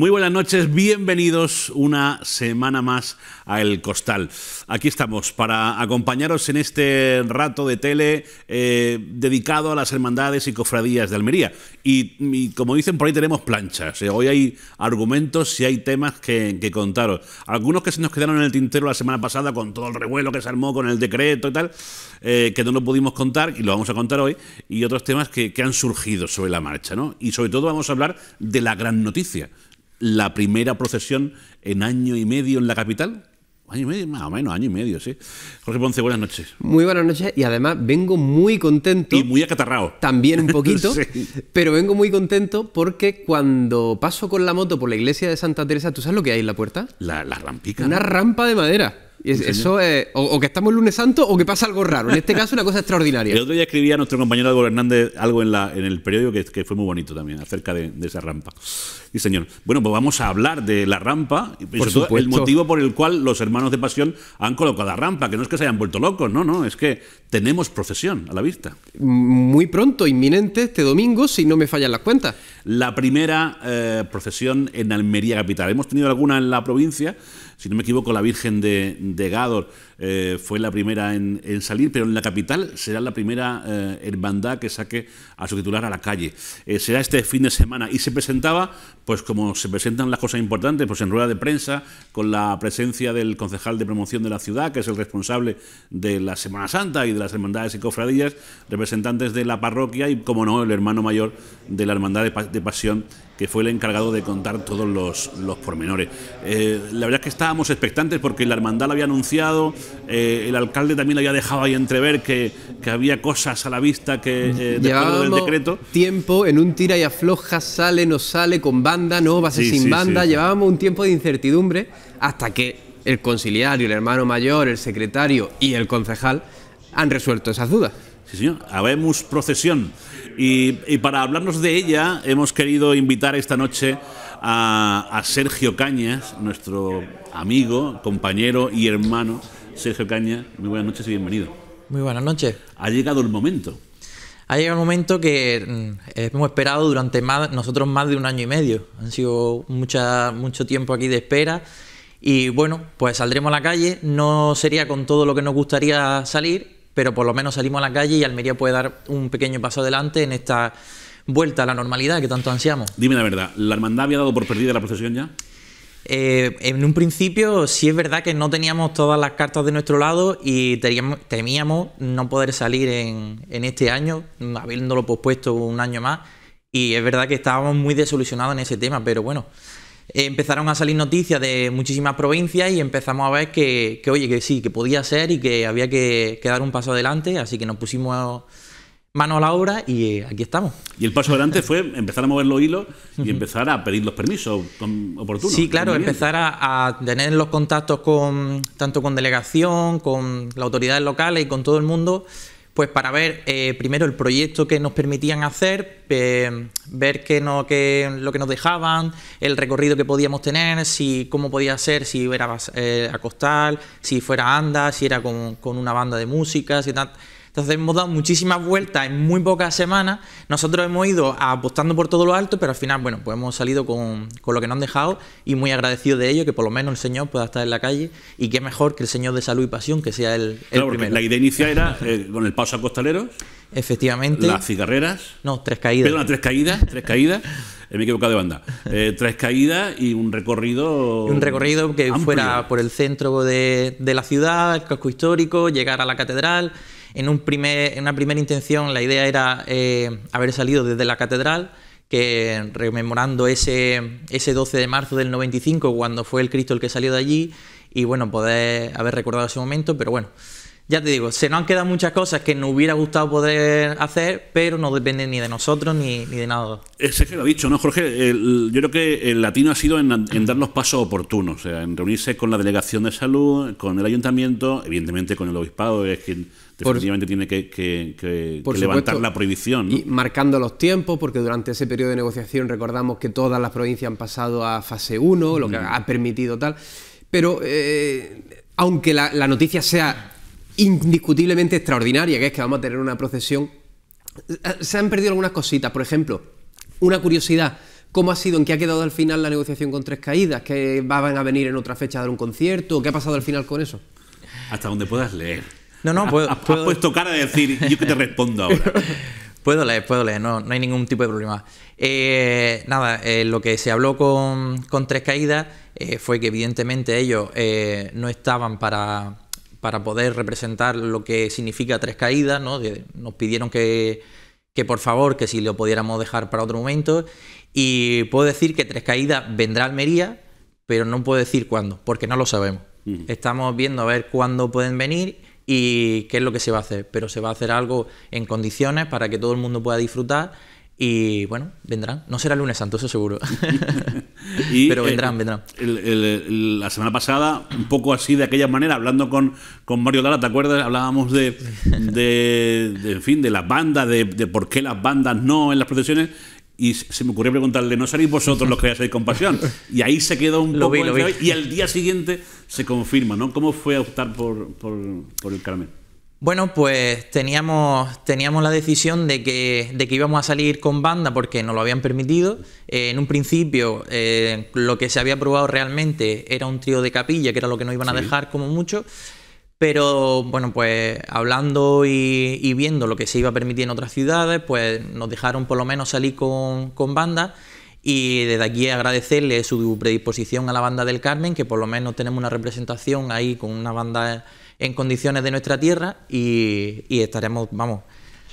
Muy buenas noches, bienvenidos una semana más a El Costal. Aquí estamos para acompañaros en este rato de tele eh, dedicado a las hermandades y cofradías de Almería. Y, como dicen por ahí tenemos planchas, eh, hoy hay argumentos y hay temas que, contaros. Algunos que se nos quedaron en el tintero la semana pasada con todo el revuelo que se armó con el decreto y tal, eh, que no lo pudimos contar y lo vamos a contar hoy, y otros temas que, que han surgido sobre la marcha. ¿no? Y sobre todo vamos a hablar de la gran noticia la primera procesión en año y medio en la capital. Año y medio, más o menos, año y medio, sí. Jorge Ponce, buenas noches. Muy buenas noches y además vengo muy contento. Y muy acatarrado. También un poquito, pero vengo muy contento porque cuando paso con la moto por la iglesia de Santa Teresa, ¿tú sabes lo que hay en la puerta? La, la rampica. Una rampa de madera eso es, o, que estamos el lunes santo o que pasa algo raro. En este caso, una cosa extraordinaria. El otro día escribía a nuestro compañero Álvaro Hernández algo en, la, en el periódico que, fue muy bonito también, acerca de, esa rampa. Y señor. Bueno, pues vamos a hablar de la rampa y por sobre todo el motivo por el cual los hermanos de Pasión han colocado la rampa, que no es que se hayan vuelto locos, no, no, es que tenemos procesión a la vista. Muy pronto, inminente, este domingo, si no me fallan las cuentas. La primera eh, procesión en Almería Capital. Hemos tenido alguna en la provincia si no me equivoco, la Virgen de, Gádor eh, fue la primera en, salir, pero en la capital será la primera eh, hermandad que saque a su titular a la calle. Eh, será este fin de semana y se presentaba, pues como se presentan las cosas importantes, pues en rueda de prensa, con la presencia del concejal de promoción de la ciudad, que es el responsable de la Semana Santa y de las hermandades y cofradías, representantes de la parroquia y, como no, el hermano mayor de la hermandad de, pasión que fue el encargado de contar todos los, los pormenores. la verdad es que estábamos expectantes porque la hermandad lo había anunciado, eh, el alcalde también había dejado ahí entrever que, había cosas a la vista que eh, del decreto. tiempo en un tira y afloja, sale, no sale, con banda, no, va a ser sin banda. Llevábamos un tiempo de incertidumbre hasta que el conciliario, el hermano mayor, el secretario y el concejal han resuelto esas dudas. Sí, señor. Habemos procesión. Y, para hablarnos de ella, hemos querido invitar esta noche a, a Sergio Cañas, nuestro amigo, compañero y hermano Sergio Caña, muy buenas noches y bienvenido. Muy buenas noches. Ha llegado el momento. Ha llegado el momento que mm, hemos esperado durante más, nosotros más de un año y medio. Han sido mucha, mucho tiempo aquí de espera. Y bueno, pues saldremos a la calle. No sería con todo lo que nos gustaría salir, pero por lo menos salimos a la calle y Almería puede dar un pequeño paso adelante en esta vuelta a la normalidad que tanto ansiamos. Dime la verdad, ¿la hermandad había dado por perdida la procesión ya? Eh, en un principio sí es verdad que no teníamos todas las cartas de nuestro lado y temíamos no poder salir en, este año, habiéndolo pospuesto un año más. Y es verdad que estábamos muy desolucionados en ese tema, pero bueno, empezaron a salir noticias de muchísimas provincias y empezamos a ver que, oye, que sí, que podía ser y que había que, que dar un paso adelante, así que nos pusimos mano a la obra y eh, aquí estamos. Y el paso adelante fue empezar a mover los hilos y empezar a pedir los permisos oportunos. Sí, claro, empezar a, tener los contactos con tanto con delegación, con las autoridades locales y con todo el mundo, pues para ver eh, primero el proyecto que nos permitían hacer, ver qué no, qué, lo que nos dejaban, el recorrido que podíamos tener, si cómo podía ser, si era eh, a costal, si fuera anda, si era con, con una banda de música, si tal entonces hemos dado muchísimas vueltas en muy pocas semanas. Nosotros hemos ido apostando por todo lo alto, pero al final, bueno, pues hemos salido con, lo que nos han dejado y muy agradecidos de ello, que por lo menos el Señor pueda estar en la calle y qué mejor que el Señor de Salud y Pasión, que sea el, primero. La idea inicial era eh, con el paso a costaleros. Efectivamente. Las cigarreras. No, tres caídas. Perdón, tres caídas, tres caídas. me he equivocado de banda. Eh, tres caídas y un recorrido. Un recorrido que fuera por el centro de, de la ciudad, el casco histórico, llegar a la catedral en, un primer, en una primera intención la idea era eh, haber salido desde la catedral, que rememorando ese, ese 12 de marzo del 95, cuando fue el Cristo el que salió de allí, y bueno, poder haber recordado ese momento, pero bueno, ya te digo, se nos han quedado muchas cosas que nos hubiera gustado poder hacer, pero no dependen ni de nosotros ni, de nada. Ese que lo ha dicho, ¿no, Jorge? yo creo que el latino ha sido en, dar los pasos oportunos, o sea, en reunirse con la delegación de salud, con el ayuntamiento, evidentemente con el obispado, es quien definitivamente tiene que, levantar la prohibición. Y marcando los tiempos, porque durante ese periodo de negociación recordamos que todas las provincias han pasado a fase 1, lo que ha permitido tal. Pero eh, aunque la noticia sea indiscutiblemente extraordinaria, que es que vamos a tener una procesión. Se han perdido algunas cositas, por ejemplo, una curiosidad, ¿Cómo ha sido? ¿En qué ha quedado al final la negociación con Tres Caídas? ¿Que van a venir en otra fecha a dar un concierto? ¿Qué ha pasado al final con eso? Hasta donde puedas leer. No, no, puedo. Has, puesto cara de decir, yo que te respondo ahora. puedo leer, puedo leer, no, no hay ningún tipo de problema. Eh, nada, eh, lo que se habló con, con Tres Caídas eh, fue que evidentemente ellos no estaban para, para poder representar lo que significa Tres Caídas, ¿no? nos pidieron que, que por favor, que si lo pudiéramos dejar para otro momento. Y puedo decir que Tres Caídas vendrá a Almería, pero no puedo decir cuándo, porque no lo sabemos. Estamos viendo a ver cuándo pueden venir y qué es lo que se va a hacer, pero se va a hacer algo en condiciones para que todo el mundo pueda disfrutar y bueno, vendrán. No será el lunes santo, eso seguro. Pero vendrán, eh, vendrán. la semana pasada, un poco así, de aquella manera, hablando con, con Mario Dara, ¿te acuerdas? Hablábamos de, de, en fin, de las bandas, de, de, por qué las bandas no en las procesiones y se me ocurrió preguntarle, ¿no seréis vosotros los que hacéis con pasión? Y ahí se quedó un poco... Y al día siguiente se confirma, ¿no? ¿Cómo fue a optar por, por, el Carmen? Bueno, pues teníamos, teníamos la decisión de que, de que íbamos a salir con banda porque nos lo habían permitido. Eh, en un principio, eh, lo que se había probado realmente era un trío de capilla, que era lo que nos iban a dejar como mucho. Pero bueno, pues hablando y, viendo lo que se iba a permitir en otras ciudades, pues nos dejaron por lo menos salir con, con bandas y desde aquí agradecerle su predisposición a la banda del Carmen, que por lo menos tenemos una representación ahí con una banda en condiciones de nuestra tierra y, estaremos, vamos,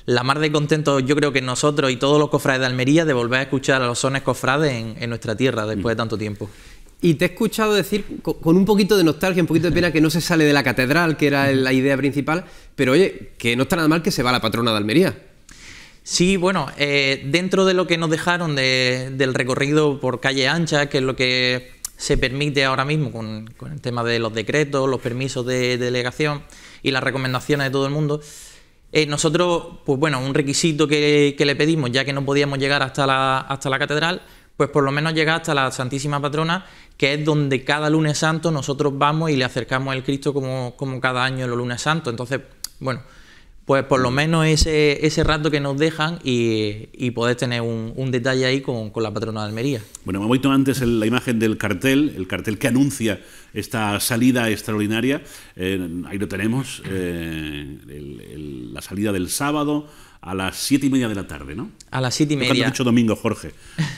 la mar de contentos yo creo que nosotros y todos los cofrades de Almería de volver a escuchar a los sones cofrades en, en nuestra tierra después de tanto tiempo. Y te he escuchado decir con un poquito de nostalgia, un poquito de pena que no se sale de la catedral, que era la idea principal, pero oye, que no está nada mal que se va la patrona de Almería. Sí, bueno, eh, dentro de lo que nos dejaron del recorrido por calle ancha, que es lo que se permite ahora mismo con, el tema de los decretos, los permisos de, delegación y las recomendaciones de todo el mundo, eh, nosotros, pues bueno, un requisito que, que, le pedimos, ya que no podíamos llegar hasta la, hasta la catedral, pues por lo menos llegar hasta la Santísima Patrona, que es donde cada lunes santo nosotros vamos y le acercamos al Cristo como, como cada año en los lunes santos. Entonces, bueno, pues por lo menos ese, ese rato que nos dejan y, y poder tener un, detalle ahí con, la patrona de Almería. Bueno, hemos visto antes la imagen del cartel, el cartel que anuncia esta salida extraordinaria. Eh, ahí lo tenemos, eh, la salida del sábado a las siete y media de la tarde, ¿no? A las siete y media. No dicho domingo, Jorge.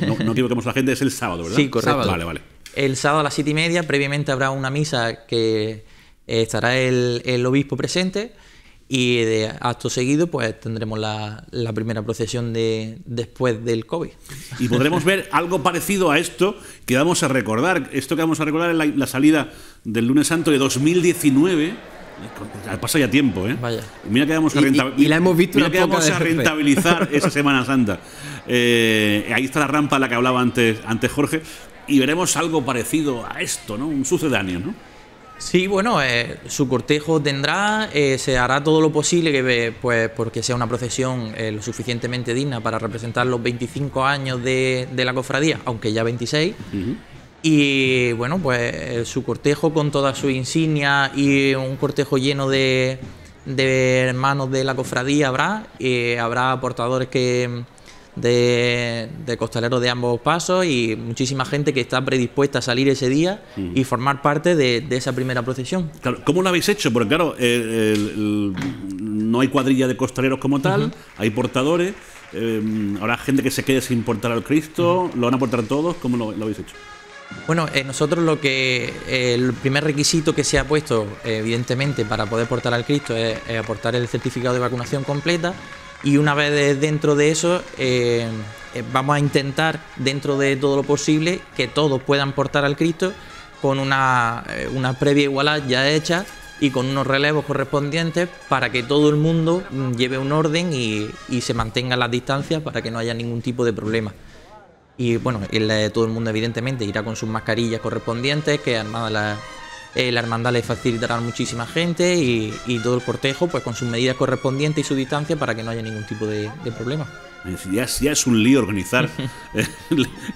No, no equivoquemos a la gente, es el sábado, ¿verdad? Sí, correcto. Vale, vale. El sábado a las siete y media, previamente habrá una misa que eh, estará el, obispo presente y de acto seguido pues tendremos la, primera procesión de, después del COVID. Y podremos ver algo parecido a esto que vamos a recordar. Esto que vamos a recordar es la, la salida del lunes santo de 2019 Pasa ya tiempo, ¿eh? Vaya. Mira que vamos a, y, la hemos visto mira que vamos a rentabilizar esa Semana Santa. Eh, ahí está la rampa de la que hablaba antes, antes Jorge. Y veremos algo parecido a esto, ¿no? Un sucedáneo, ¿no? Sí, bueno, eh, su cortejo tendrá, eh, se hará todo lo posible que, pues, porque sea una procesión lo suficientemente digna para representar los 25 años de, la cofradía, aunque ya 26. Y bueno, pues su cortejo con toda su insignia y un cortejo lleno de, hermanos de la cofradía habrá. Y habrá portadores que de, costaleros de ambos pasos y muchísima gente que está predispuesta a salir ese día y formar parte de, esa primera procesión. Claro, ¿Cómo lo habéis hecho? Porque claro, no hay cuadrilla de costaleros como tal, hay portadores. Eh, habrá gente que se quede sin portar al Cristo, lo van a portar todos, ¿cómo lo habéis hecho? Bueno, eh, nosotros lo que el primer requisito que se ha puesto, evidentemente, para poder portar al Cristo es, aportar el certificado de vacunación completa y una vez dentro de eso eh, eh, vamos a intentar, dentro de todo lo posible, que todos puedan portar al Cristo con una, previa igualdad ya hecha y con unos relevos correspondientes para que todo el mundo mm, lleve un orden y, y se mantenga las distancias para que no haya ningún tipo de problema. Y bueno, todo el mundo evidentemente irá con sus mascarillas correspondientes, que además eh, la hermandad le facilitará a muchísima gente y, todo el cortejo pues con sus medidas correspondientes y su distancia para que no haya ningún tipo de, problema. Ya, ya, es un lío organizar eh,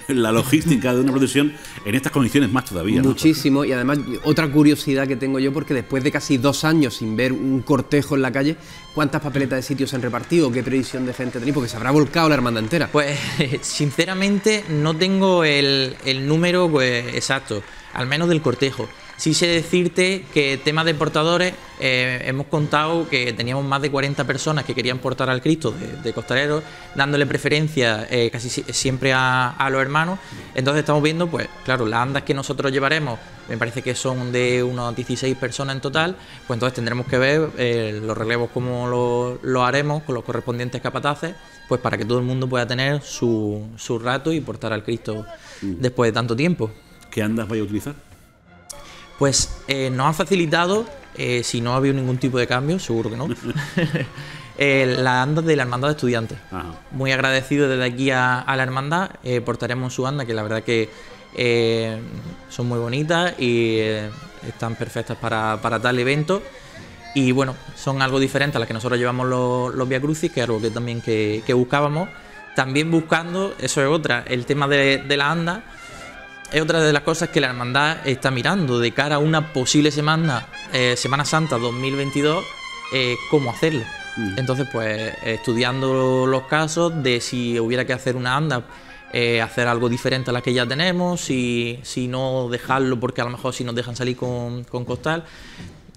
la logística de una procesión en estas condiciones más todavía. Muchísimo, y además otra curiosidad que tengo yo, porque después de casi dos años sin ver un cortejo en la calle, ¿cuántas papeletas de sitios se han repartido? ¿Qué previsión de gente tenéis? Porque se habrá volcado la hermandad entera. Pues sinceramente no tengo el, el número pues, exacto, al menos del cortejo. Sí sé decirte que tema de portadores, eh, hemos contado que teníamos más de 40 personas que querían portar al Cristo de, de costaleros, dándole preferencia eh, casi siempre a, los hermanos. Entonces estamos viendo, pues claro, las andas que nosotros llevaremos, me parece que son de unos 16 personas en total, pues entonces tendremos que ver eh, los relevos como lo, haremos con los correspondientes capataces, pues para que todo el mundo pueda tener su, su rato y portar al Cristo mm. después de tanto tiempo. ¿Qué andas vais a utilizar? Pues eh, nos han facilitado, eh, si no ha habido ningún tipo de cambio, seguro que no, eh, la anda de la hermandad de estudiantes. Muy agradecido desde aquí a, la hermandad, portaremos su anda, que la verdad que son muy bonitas y están perfectas para, tal evento. Y bueno, son algo diferente a las que nosotros llevamos los, los Via Crucis, que es algo que también que, buscábamos. También buscando, eso es otra, el tema de, de la anda es otra de las cosas que la hermandad está mirando de cara a una posible semana, eh, Semana Santa 2022, eh, cómo hacerlo. Mm. Entonces, pues estudiando los casos de si hubiera que hacer una anda, eh, hacer algo diferente a la que ya tenemos, si, si no dejarlo porque a lo mejor si nos dejan salir con, con costal,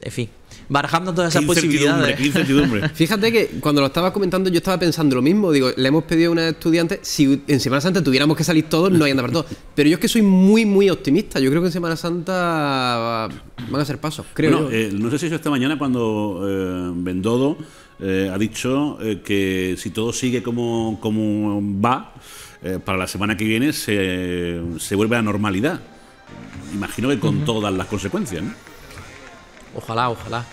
en fin, barajando todas esas posibilidades. Fíjate que cuando lo estabas comentando yo estaba pensando lo mismo. Digo, le hemos pedido a una estudiante, si en Semana Santa tuviéramos que salir todos, no hay anda para todos. Pero yo es que soy muy, muy optimista. Yo creo que en Semana Santa van a ser pasos, creo eh, no sé si eso esta mañana cuando eh, Bendodo eh, ha dicho que si todo sigue como, como va, para la semana que viene se, se vuelve a la normalidad. Imagino que con todas las consecuencias, ¿no? Ojalá, ojalá.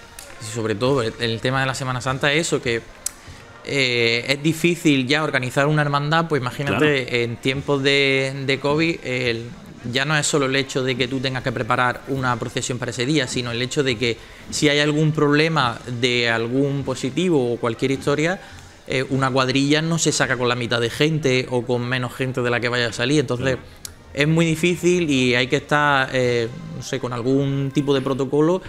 sobre todo el, tema de la Semana Santa es eso, que eh, es difícil ya organizar una hermandad, pues imagínate en tiempos de, COVID, ya no es solo el hecho de que tú tengas que preparar una procesión para ese día, sino el hecho de que si hay algún problema de algún positivo o cualquier historia, eh, una cuadrilla no se saca con la mitad de gente o con menos gente de la que vaya a salir. Entonces es muy difícil y hay que estar, eh, no sé, con algún tipo de protocolo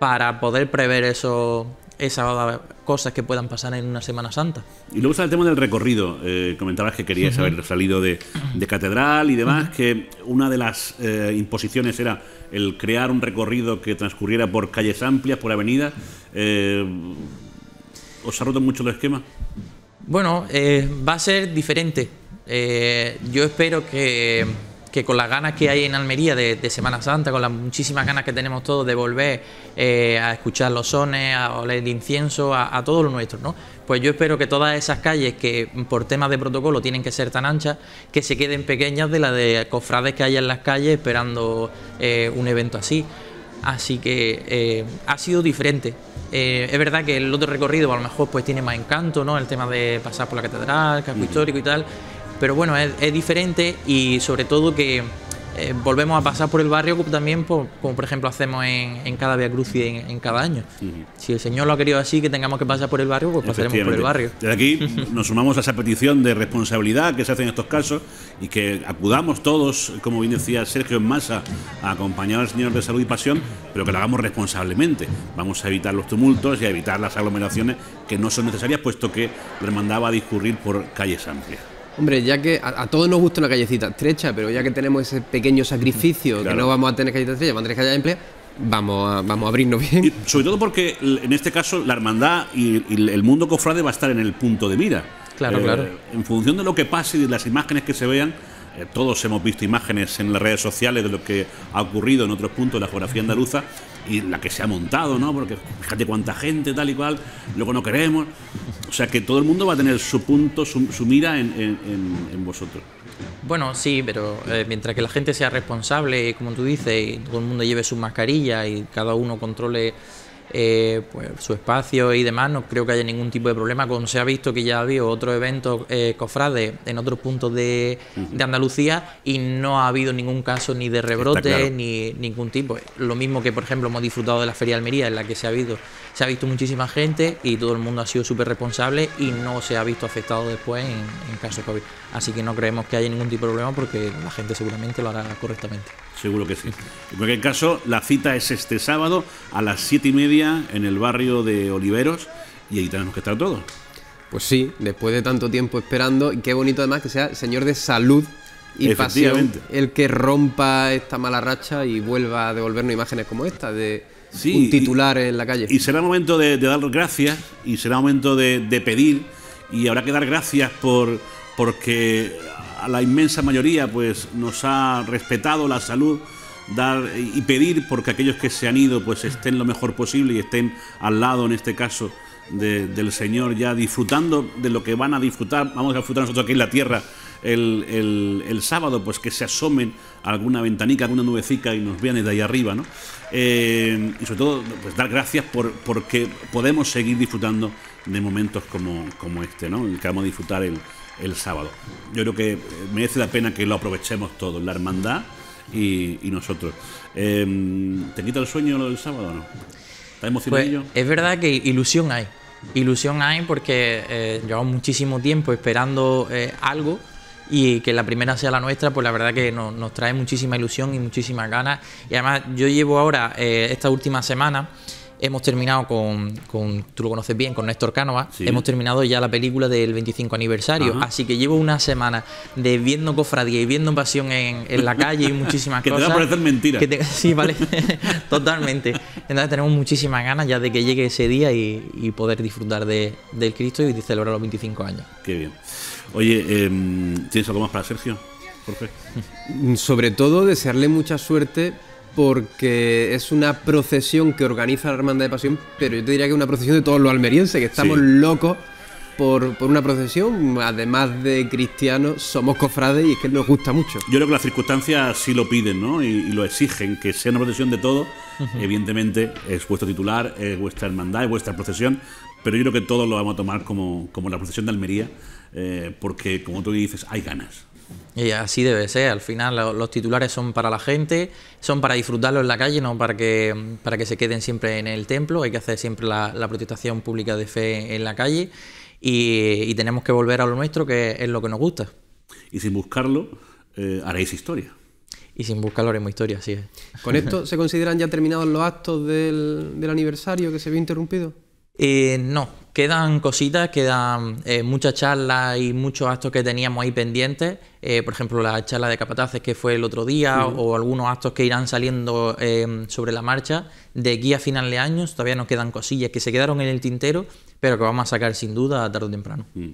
para poder prever eso, esas cosas que puedan pasar en una Semana Santa. Y luego está el tema del recorrido. Eh, comentabas que querías haber salido de, catedral y demás, que una de las eh, imposiciones era el crear un recorrido que transcurriera por calles amplias, por avenidas. Eh, ¿Os ha roto mucho el esquema? Bueno, va a ser diferente. yo espero que que con las ganas que hay en Almería de, Semana Santa, con las muchísimas ganas que tenemos todos de volver eh, a escuchar los sones, a oler el incienso, a, todo lo nuestro, ¿no? Pues yo espero que todas esas calles que por temas de protocolo tienen que ser tan anchas, que se queden pequeñas de las de cofrades que hay en las calles esperando eh, un evento así. Así que eh, ha sido diferente. es verdad que el otro recorrido a lo mejor pues tiene más encanto, ¿no? El tema de pasar por la catedral, casco histórico y tal pero bueno, es, diferente y sobre todo que eh, volvemos a pasar por el barrio también, como por ejemplo hacemos en, cada Via Cruz y en, cada año. Si el Señor lo ha querido así, que tengamos que pasar por el barrio, pues pasaremos por el barrio. Desde aquí nos sumamos a esa petición de responsabilidad que se hace en estos casos y que acudamos todos, como bien decía Sergio en masa, a acompañar al Señor de Salud y Pasión, pero que lo hagamos responsablemente. Vamos a evitar los tumultos y a evitar las aglomeraciones que no son necesarias, puesto que le mandaba a discurrir por calles amplias. Hombre, ya que a, todos nos gusta una callecita estrecha, pero ya que tenemos ese pequeño sacrificio, que no vamos a tener callecita estrecha, vamos a tener calle amplia, vamos a, vamos a abrirnos bien. sobre todo porque en este caso la hermandad y, el mundo cofrade va a estar en el punto de mira. Claro, eh, claro. En función de lo que pase y de las imágenes que se vean, eh, todos hemos visto imágenes en las redes sociales de lo que ha ocurrido en otros puntos de la geografía andaluza y la que se ha montado, ¿no? Porque fíjate cuánta gente, tal y cual, luego no queremos. O sea que todo el mundo va a tener su punto, su, mira en, vosotros. Bueno, sí, pero eh, mientras que la gente sea responsable, como tú dices, y todo el mundo lleve su mascarilla y cada uno controle eh, pues, su espacio y demás, no creo que haya ningún tipo de problema. Como se ha visto que ya ha habido otros eventos eh, cofrades en otros puntos de, Andalucía y no ha habido ningún caso ni de rebrote ni ningún tipo. Lo mismo que, por ejemplo, hemos disfrutado de la Feria de Almería, en la que se ha, habido, se ha visto muchísima gente y todo el mundo ha sido súper responsable y no se ha visto afectado después en, en caso de COVID. Así que no creemos que haya ningún tipo de problema porque la gente seguramente lo hará correctamente. Seguro que sí. En cualquier caso, la cita es este sábado a las siete y media en el barrio de Oliveros y ahí tenemos que estar todos. Pues sí, después de tanto tiempo esperando, y qué bonito además que sea señor de salud y pasión el que rompa esta mala racha y vuelva a devolvernos imágenes como esta de un titular en la calle. Y será momento de, dar gracias y será momento de, de pedir y habrá que dar gracias por porque a la inmensa mayoría pues nos ha respetado la salud dar y pedir porque aquellos que se han ido pues estén lo mejor posible y estén al lado en este caso del Señor ya disfrutando de lo que van a disfrutar vamos a disfrutar nosotros aquí en la tierra el, sábado pues que se asomen a alguna ventanica alguna nubecica y nos vean desde ahí arriba ¿no? Eh, y sobre todo pues dar gracias por porque podemos seguir disfrutando de momentos como, como este ¿no? el que vamos a disfrutar el, el sábado. Yo creo que merece la pena que lo aprovechemos todos, la hermandad y, nosotros. Em, ¿Te quita el sueño lo del sábado o no? ¿Estás emocionado? Pues, es verdad que ilusión hay. Ilusión hay porque eh, llevamos muchísimo tiempo esperando eh, algo y que la primera sea la nuestra, pues la verdad que nos, trae muchísima ilusión y muchísimas ganas. Y además yo llevo ahora, eh, esta última semana, hemos terminado con, tú lo conoces bien, con Néstor Cánova, hemos terminado ya la película del 25 aniversario, así que llevo una semana de viendo cofradía y viendo pasión en, la calle y muchísimas cosas. Que te va a parecer mentira. sí, vale, totalmente. Entonces tenemos muchísimas ganas ya de que llegue ese día y, poder disfrutar de, del Cristo y de celebrar los 25 años. Qué bien. Oye, em, ¿tienes algo más para Sergio? Jorge. Sobre todo desearle mucha suerte porque es una procesión que organiza la Hermandad de Pasión, pero yo te diría que es una procesión de todos los almerienses, que estamos locos por, una procesión, además de cristianos, somos cofrades y es que nos gusta mucho. Yo creo que las circunstancias sí lo piden, ¿no? Y, lo exigen, que sea una procesión de todos. Evidentemente es vuestro titular, es vuestra hermandad, es vuestra procesión, pero yo creo que todos lo vamos a tomar como, como la procesión de Almería, eh, porque como tú dices, hay ganas. Y así debe ser, al final los titulares son para la gente, son para disfrutarlo en la calle, no para que, para que se queden siempre en el templo, hay que hacer siempre la, protestación pública de fe en la calle y, tenemos que volver a lo nuestro, que es lo que nos gusta. Y sin buscarlo, eh, haréis historia. Y sin buscarlo haremos historia, sí. ¿Con esto se consideran ya terminados los actos del, del aniversario que se vio interrumpido? Eh, no, quedan cositas, quedan eh, muchas charlas y muchos actos que teníamos ahí pendientes. Eh, por ejemplo, la charla de capataces que fue el otro día, o algunos actos que irán saliendo sobre la marcha. De aquí a final de año todavía nos quedan cosillas que se quedaron en el tintero pero que vamos a sacar sin duda tarde o temprano. Mm.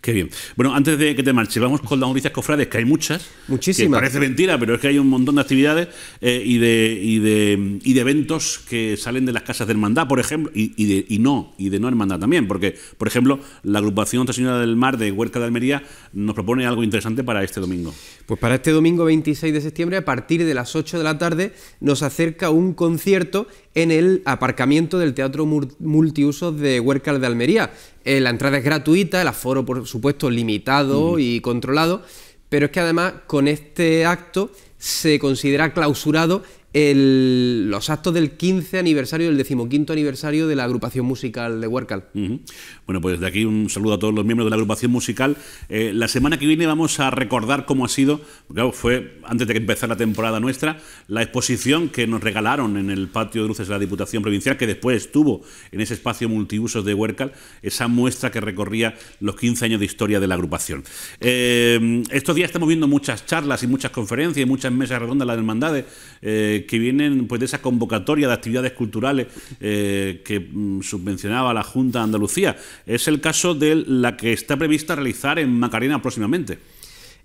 Qué bien. Bueno, antes de que te marches, vamos con las noticias cofrades, que hay muchas. Muchísimas. Que parece mentira, pero es que hay un montón de actividades eh, y, de, y, de, y de eventos que salen de las casas de hermandad, por ejemplo, y, y, de, y no, y de no hermandad también, porque, por ejemplo, la agrupación Nuestra Señora del Mar de Huerca de Almería nos propone algo interesante para este domingo. Pues para este domingo 26 de septiembre, a partir de las 8 de la tarde, nos acerca un concierto en el aparcamiento del Teatro Multiusos de Huércal de Almería. Eh, la entrada es gratuita, el aforo, por supuesto, limitado y controlado, pero es que además con este acto se considera clausurado los actos del 15 aniversario, del 15 aniversario de la agrupación musical de Huércal. Bueno, pues de aquí un saludo a todos los miembros de la agrupación musical. Eh, la semana que viene vamos a recordar cómo ha sido, claro, fue antes de que empezara la temporada nuestra, la exposición que nos regalaron en el patio de luces de la Diputación Provincial, que después estuvo en ese espacio multiusos de Huércal, esa muestra que recorría los 15 años de historia de la agrupación. Eh, estos días estamos viendo muchas charlas y muchas conferencias y muchas mesas redondas de las hermandades. Eh, que vienen pues, de esa convocatoria de actividades culturales eh, que mm, subvencionaba la Junta de Andalucía. Es el caso de la que está prevista realizar en Macarena próximamente.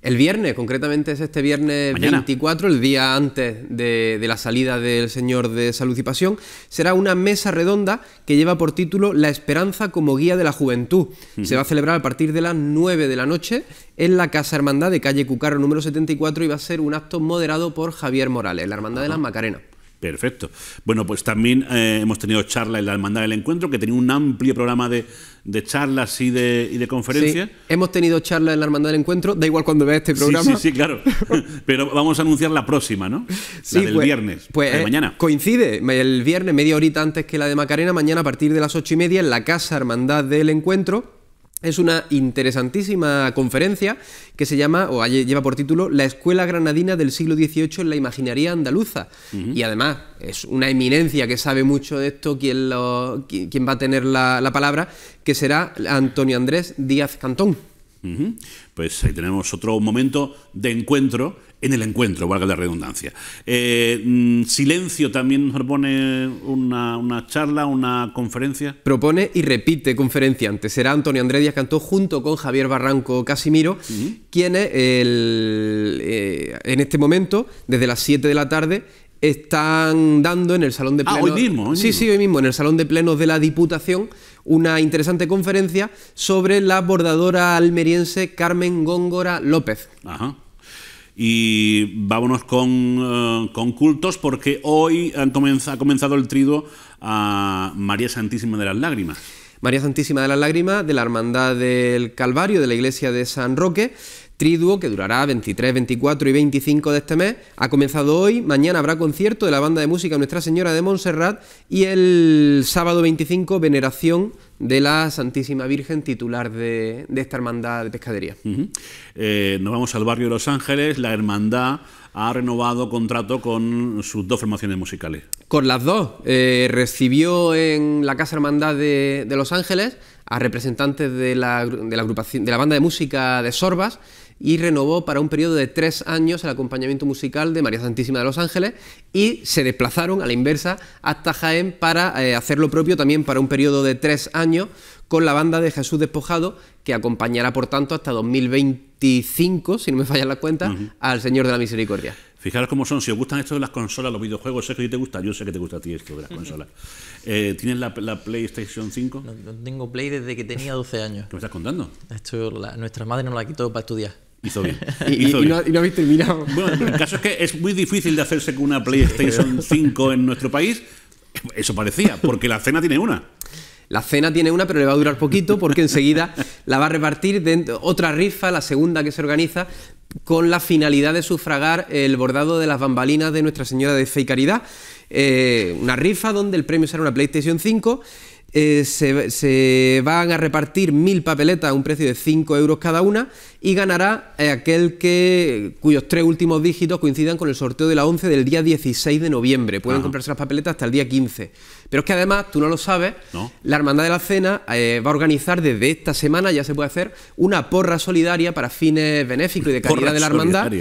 El viernes, concretamente es este viernes 24, el día antes de, la salida del Señor de Salud y Pasión, será una mesa redonda que lleva por título La esperanza como guía de la juventud. Se va a celebrar a partir de las 9 de la noche en la Casa Hermandad de calle Cucarro número 74 y va a ser un acto moderado por Javier Morales, la Hermandad de las Macarenas. Perfecto. Bueno, pues también eh, hemos tenido charla en la Hermandad del Encuentro, que tenía un amplio programa de, charlas y de, y de conferencias. hemos tenido charlas en la Hermandad del Encuentro, da igual cuando veas este programa. Sí, sí, claro. Pero vamos a anunciar la próxima, ¿no? la del pues, viernes, pues, de mañana. Coincide, el viernes, media horita antes que la de Macarena, mañana a partir de las ocho y media en la Casa Hermandad del Encuentro es una interesantísima conferencia que se llama, o lleva por título, La Escuela Granadina del siglo XVIII en la Imaginaría Andaluza. Y además es una eminencia que sabe mucho de esto, quien, lo, quien va a tener la, la palabra, que será Antonio Andrés Díaz Cantón. Pues ahí tenemos otro momento de encuentro en el encuentro, valga la redundancia. Eh, mm, Silencio también nos propone una, charla, una conferencia. Propone y repite conferencia. Antes será Antonio Andrés Díaz Cantó junto con Javier Barranco Casimiro, quienes eh, en este momento, desde las 7 de la tarde, están dando en el salón de plenos. Ah, hoy mismo. sí, sí, hoy mismo, en el salón de plenos de la Diputación, una interesante conferencia sobre la bordadora almeriense Carmen Góngora López. Ajá. Y vámonos con, eh, con cultos porque hoy ha comenzado el trido a María Santísima de las Lágrimas. María Santísima de las Lágrimas de la Hermandad del Calvario de la Iglesia de San Roque Triduo, que durará 23, 24 y 25 de este mes, ha comenzado hoy. Mañana habrá concierto de la banda de música Nuestra Señora de Montserrat y el sábado 25, veneración de la Santísima Virgen titular de, esta hermandad de pescadería. Eh, nos vamos al barrio de Los Ángeles. La hermandad ha renovado contrato con sus dos formaciones musicales. Con las dos. Eh, recibió en la Casa Hermandad de, Los Ángeles a representantes de la, de la, agrupación, de la banda de música de Sorbas y renovó para un periodo de tres años el acompañamiento musical de María Santísima de los Ángeles y se desplazaron a la inversa hasta Jaén para eh, hacer lo propio también para un periodo de tres años con la banda de Jesús Despojado que acompañará por tanto hasta 2025, si no me fallan las cuentas, al Señor de la Misericordia. Fijaros cómo son, si os gustan esto de las consolas, los videojuegos, sé que te gusta, yo sé que te gusta a ti esto de las consolas. Eh, ¿Tienes la, PlayStation 5? No, tengo Play desde que tenía 12 años. ¿Qué me estás contando? Esto, nuestra madre nos la quitó para estudiar. Hizo bien. y, No, habéis terminado. Bueno, el caso es que es muy difícil de hacerse con una PlayStation 5 en nuestro país. Eso parecía, porque la cena tiene una. La cena tiene una, pero le va a durar poquito porque enseguida la va a repartir dentro, otra rifa, la segunda que se organiza, con la finalidad de sufragar el bordado de las bambalinas de Nuestra Señora de Fe y Caridad. Eh, una rifa donde el premio será una PlayStation 5 eh, se, van a repartir mil papeletas a un precio de 5 euros cada una y ganará eh, aquel que cuyos tres últimos dígitos coincidan con el sorteo de la 11 del día 16 de noviembre. Pueden comprarse las papeletas hasta el día 15. Pero es que además, tú no lo sabes, la Hermandad de la Cena eh, va a organizar desde esta semana, ya se puede hacer, una porra solidaria para fines benéficos y de caridad de la Hermandad.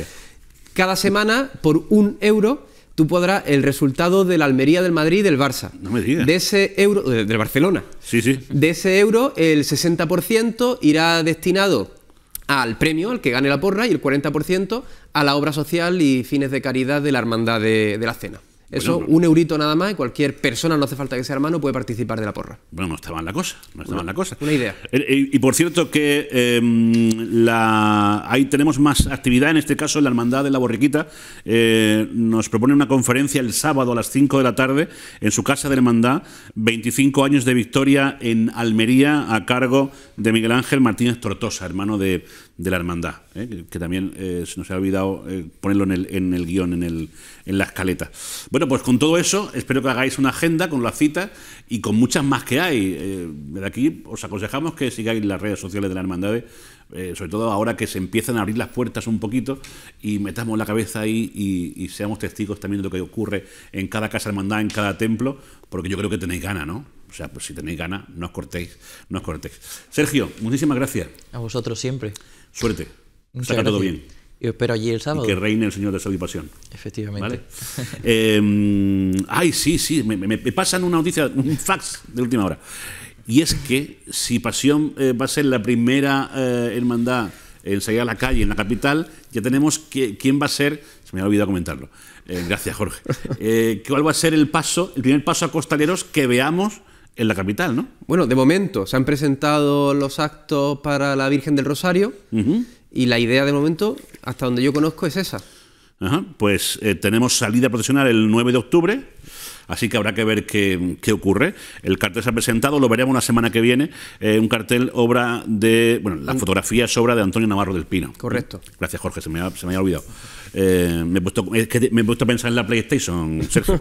Cada semana, por un euro, tú podrás el resultado de la Almería, del Madrid y del Barça. No me digas. De ese euro, del Barcelona. Sí, sí. De ese euro, el 60% irá destinado al premio, al que gane la porra, y el 40% a la obra social y fines de caridad de la Hermandad de la Cena. Eso, un eurito nada más y cualquier persona, no hace falta que sea hermano, puede participar de la porra. Bueno, no estaba en la cosa, no estaba en la cosa. Una idea. Eh, eh, y, por cierto que em, la, ahí tenemos más actividad, en este caso en la Hermandad de la Borriquita eh, nos propone una conferencia el sábado a las 5 de la tarde en su casa de Hermandad, 25 años de victoria en Almería a cargo de Miguel Ángel Martínez Tortosa, hermano de, de la hermandad, ¿eh? que, también eh, se nos ha olvidado eh, ponerlo en el, en el guion, en, el, en la escaleta. Bueno, pues con todo eso, espero que hagáis una agenda con las citas y con muchas más que hay. de aquí os aconsejamos que sigáis las redes sociales de la hermandad, sobre todo ahora que se empiezan a abrir las puertas un poquito y metamos la cabeza ahí y, seamos testigos también de lo que ocurre en cada casa hermandad, en cada templo, porque yo creo que tenéis ganas, ¿no? O sea, pues si tenéis ganas, no os cortéis, no os cortéis. Sergio, muchísimas gracias. A vosotros siempre. Suerte. Saca todo bien. Yo espero allí el sábado. Y que reine el Señor de Salud y Pasión. Efectivamente. Em, ay, sí, sí, me, pasan una noticia, un fax de última hora. Y es que si Pasión eh, va a ser la primera eh, hermandad en salir a la calle en la capital, ya tenemos que, quién va a ser, se me ha olvidado comentarlo. Eh, gracias, Jorge. ¿Cuál va a ser el paso, el primer paso a costaleros que veamos en la capital, ¿no? Bueno, de momento se han presentado los actos para la Virgen del Rosario y la idea de momento, hasta donde yo conozco, es esa. pues eh, tenemos salida profesional el 9 de octubre. Así que habrá que ver qué, ocurre. El cartel se ha presentado, lo veremos la semana que viene. Eh, un cartel obra de. Bueno, la fotografía es obra de Antonio Navarro del Pino. Correcto. Gracias, Jorge, se me, ha, se me había olvidado. Eh, me, he puesto, me he puesto a pensar en la PlayStation, Sergio.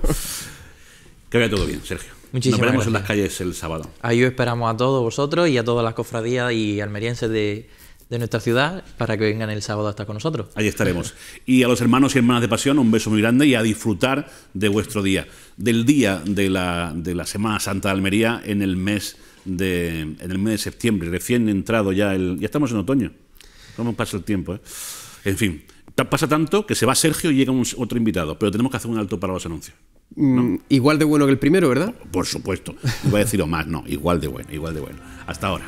que vaya todo bien, Sergio. Muchísimas Nos veremos en las calles el sábado. Ahí os esperamos a todos vosotros y a todas las cofradías y almerienses de, de nuestra ciudad para que vengan el sábado a estar con nosotros. Ahí estaremos. Y a los hermanos y hermanas de Pasión, un beso muy grande y a disfrutar de vuestro día, del día de la, de la Semana Santa de Almería en el mes de, en el mes de septiembre, recién entrado ya el... Ya estamos en otoño. ¿Cómo pasa el tiempo? Eh? En fin, pasa tanto que se va Sergio y llega un, otro invitado, pero tenemos que hacer un alto para los anuncios. Mm, igual de bueno que el primero, ¿verdad? Por supuesto. Voy a decir o más, no, igual de bueno, igual de bueno. Hasta ahora.